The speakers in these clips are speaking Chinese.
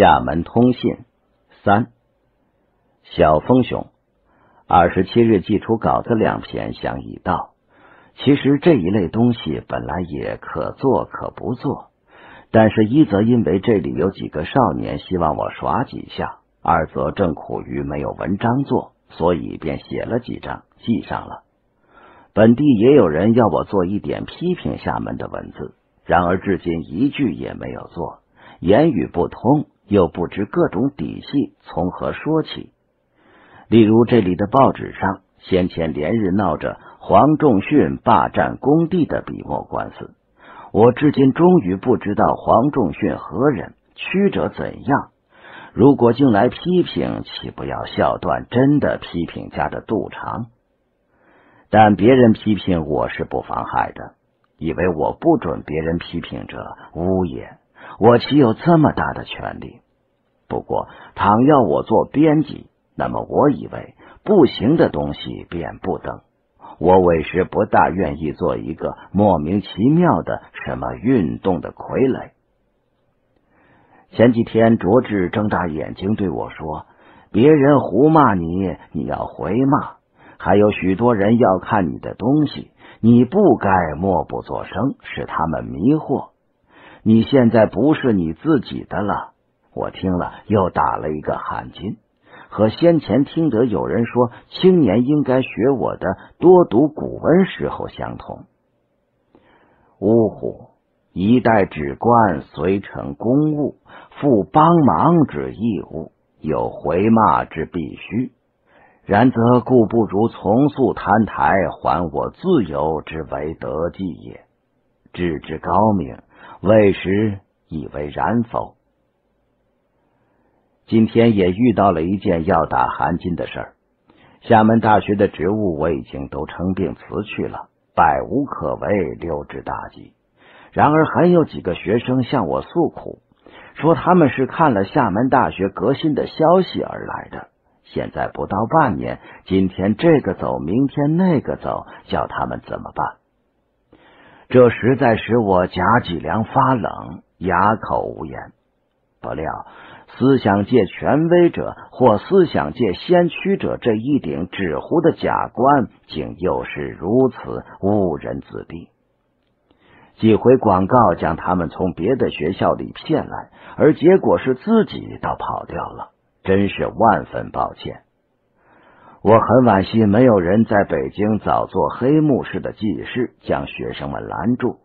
厦门通信三，小峰兄，二十七日寄出稿子两篇，相已到。其实这一类东西本来也可做可不做，但是一则因为这里有几个少年希望我耍几下，二则正苦于没有文章做，所以便写了几张记上了。本地也有人要我做一点批评厦门的文字，然而至今一句也没有做，言语不通。又不知各种底细从何说起，例如这里的报纸上先前连日闹着黄仲训霸占工地的笔墨官司，我至今终于不知道黄仲训何人，曲折怎样。如果竟来批评，岂不要笑断真的批评家的肚肠？但别人批评我是不妨害的，以为我不准别人批评者，无也。我岂有这么大的权利？不过，倘要我做编辑，那么我以为不行的东西便不登。我委实不大愿意做一个莫名其妙的什么运动的傀儡。前几天，卓志睁大眼睛对我说：“别人胡骂你，你要回骂；还有许多人要看你的东西，你不该默不作声，使他们迷惑。”你现在不是你自己的了，我听了又打了一个寒噤，和先前听得有人说青年应该学我的多读古文时候相同。呜呼！一代指官虽成公务，负帮忙之义务，有回骂之必须，然则故不如从速摊台，还我自由之为得计也。志之高明。未时以为然否？今天也遇到了一件要打韩金的事儿。厦门大学的职务我已经都称病辞去了，百无可为，溜之大吉。然而还有几个学生向我诉苦，说他们是看了厦门大学革新的消息而来的。现在不到半年，今天这个走，明天那个走，叫他们怎么办？这实在使我贾脊梁发冷，哑口无言。不料思想界权威者或思想界先驱者这一顶纸糊的假冠，竟又是如此误人子弟。几回广告将他们从别的学校里骗来，而结果是自己倒跑掉了，真是万分抱歉。我很惋惜，没有人在北京早做黑幕式的记事，将学生们拦住。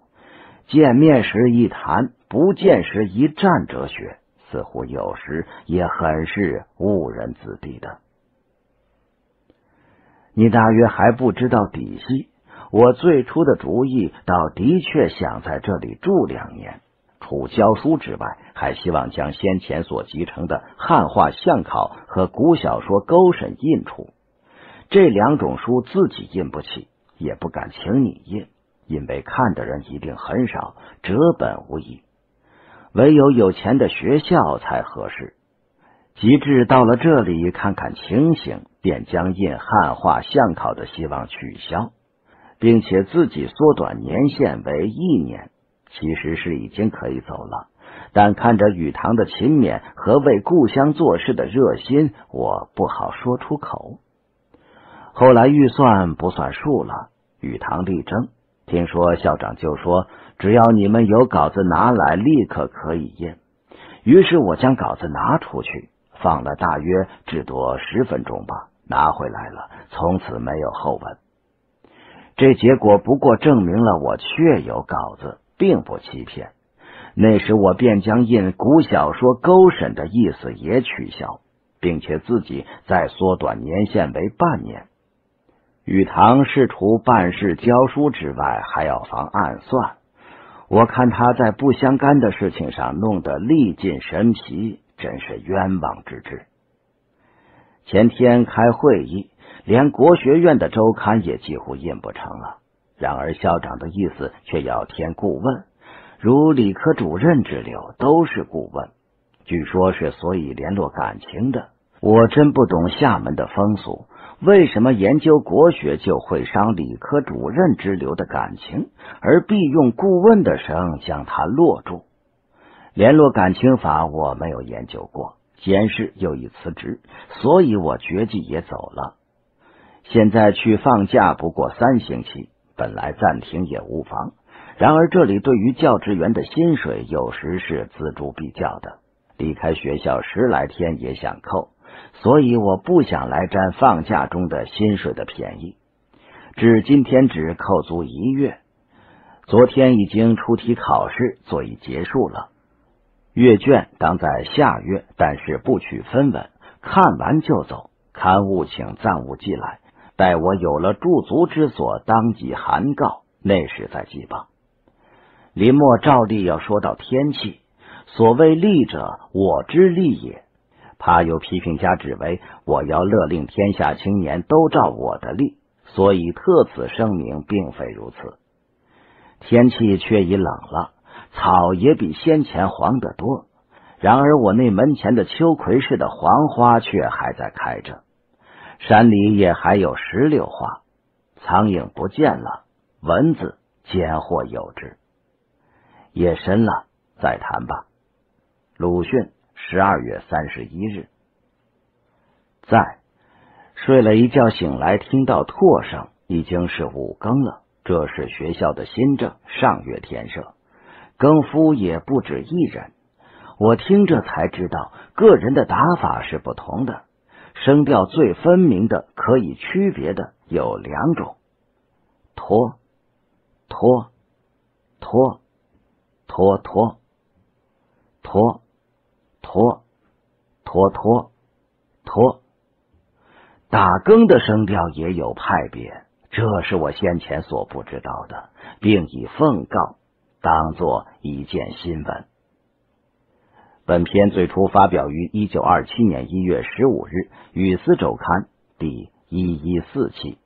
见面时一谈，不见时一战，哲学似乎有时也很是误人子弟的。你大约还不知道底细。我最初的主意，倒的确想在这里住两年，除教书之外，还希望将先前所集成的汉画相考和古小说勾审印出。这两种书自己印不起，也不敢请你印，因为看的人一定很少，折本无益。唯有有钱的学校才合适。及至到了这里看看情形，便将印汉画相考的希望取消，并且自己缩短年限为一年。其实是已经可以走了，但看着雨堂的勤勉和为故乡做事的热心，我不好说出口。后来预算不算数了，与堂力争。听说校长就说，只要你们有稿子拿来，立刻可以印。于是我将稿子拿出去，放了大约至多十分钟吧，拿回来了。从此没有后文。这结果不过证明了我确有稿子，并不欺骗。那时我便将印古小说勾审的意思也取消，并且自己再缩短年限为半年。与唐是除办事教书之外，还要防暗算。我看他在不相干的事情上弄得力尽神疲，真是冤枉之至。前天开会议，连国学院的周刊也几乎印不成了。然而校长的意思却要添顾问，如理科主任之流都是顾问，据说是所以联络感情的。我真不懂厦门的风俗。为什么研究国学就会伤理科主任之流的感情，而必用顾问的绳将他落住？联络感情法我没有研究过，监事又已辞职，所以我决计也走了。现在去放假不过三星期，本来暂停也无妨。然而这里对于教职员的薪水有时是锱铢必较的，离开学校十来天也想扣，所以我不想来占放假中的薪水的便宜。至今天只扣足一月，昨天已经出题考试，所以结束了。阅卷当在下月，但是不取分文，看完就走。刊物请暂勿寄来，待我有了驻足之所，当即函告，那时再寄报。林默照例要说到天气，所谓利者，我之利也。怕有批评家指为我要勒令天下青年都照我的例，所以特此声明，并非如此。天气却已冷了，草也比先前黄得多。然而我那门前的秋葵似的黄花却还在开着，山里也还有石榴花。苍蝇不见了，蚊子间或有之。夜深了，再谈吧。鲁迅，十二月三十一日。在睡了一觉，醒来听到唾声，已经是五更了。这是学校的新政，上月填设，更夫也不止一人。我听着才知道，个人的打法是不同的，声调最分明的、可以区别的有两种：拖、拖、拖。拖拖拖拖拖拖拖，打更的声调也有派别，这是我先前所不知道的，并以奉告当作一件新闻。本篇最初发表于一九二七年一月十五日《语丝周刊》第一一四期。